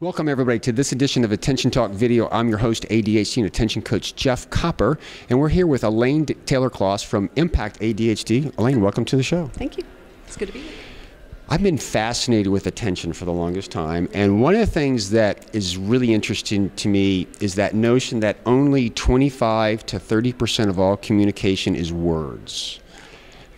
Welcome, everybody, to this edition of Attention Talk Video. I'm your host, ADHD and Attention Coach Jeff Copper, and we're here with Elaine Taylor-Klaus from Impact ADHD. Elaine, welcome to the show. Thank you. It's good to be here. I've been fascinated with attention for the longest time, and one of the things that is really interesting to me is that notion that only 25 to 30 percent of all communication is words.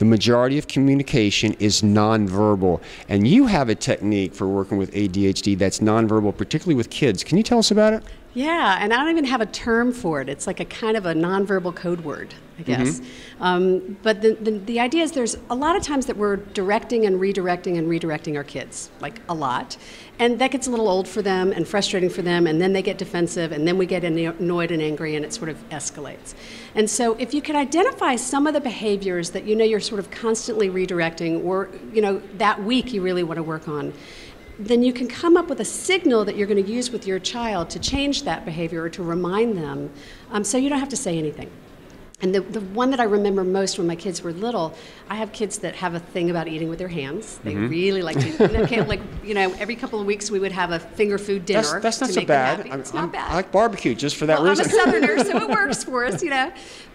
The majority of communication is nonverbal. And you have a technique for working with ADHD that's nonverbal, particularly with kids. Can you tell us about it? Yeah, and I don't even have a term for it. It's like a kind of a nonverbal code word, I guess. Mm-hmm. Um, but the, the, the, idea is there's a lot of times that we're directing and redirecting and redirecting our kids, like a lot. And that gets a little old for them and frustrating for them, and then they get defensive, and then we get annoyed and angry, and it sort of escalates. And so if you can identify some of the behaviors that you know you're sort of constantly redirecting, or you know that week you really want to work on, then you can come up with a signal that you're going to use with your child to change that behavior or to remind them um, so you don't have to say anything. And the, the one that I remember most when my kids were little, I have kids that have a thing about eating with their hands. They mm-hmm. really like to, like, you know, every couple of weeks we would have a finger food dinner. That's, that's not so bad. It's I'm, not bad. I like barbecue just for that well, reason. I'm a southerner, so it works for us, you know.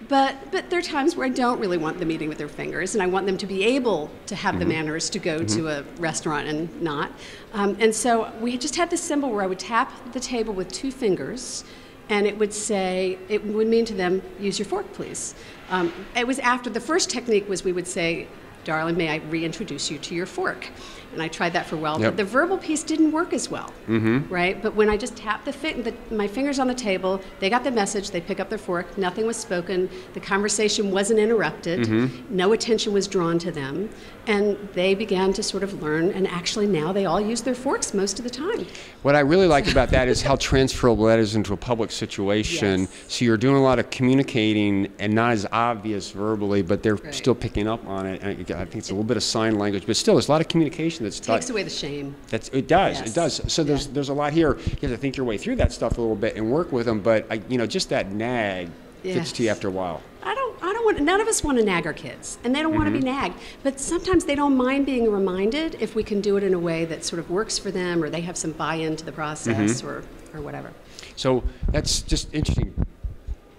But, but there are times where I don't really want them eating with their fingers, and I want them to be able to have mm-hmm. the manners to go mm-hmm. to a restaurant and not. Um, and so we just had this symbol where I would tap the table with two fingers and it would say, it would mean to them, use your fork, please. Um, it was after the first technique was we would say, darling, may I reintroduce you to your fork? And I tried that for a while, yep. but the verbal piece didn't work as well, mm-hmm. right? But when I just tapped the, fi- the, my fingers on the table, they got the message, they pick up their fork, nothing was spoken, the conversation wasn't interrupted, mm-hmm. no attention was drawn to them, and they began to sort of learn, and actually now they all use their forks most of the time. What I really like about that is how transferable that is into a public situation. Yes. So you're doing a lot of communicating and not as obvious verbally, but they're right. still picking up on it. I think it's a little bit of sign language, but still, there's a lot of communication that's takes away the shame. That's it does yes. it does. So there's yeah. there's a lot here. You have to think your way through that stuff a little bit and work with them. But I, you know, just that nag yes. gets to you after a while. I don't I don't want none of us want to nag our kids, and they don't mm-hmm. want to be nagged. But sometimes they don't mind being reminded if we can do it in a way that sort of works for them, or they have some buy-in to the process, mm-hmm. or or whatever. So that's just interesting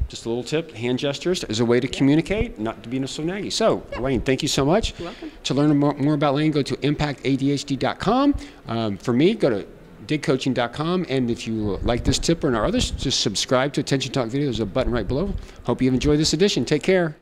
just a little tip hand gestures is a way to communicate, not to be so naggy. So, yeah. Elaine, thank you so much. You're welcome. To learn more, more about Elaine, go to impactadhd.com. Um, for me, go to digcoaching.com. And if you like this tip or our others, just subscribe to Attention Talk Video. There's a button right below. Hope you've enjoyed this edition. Take care.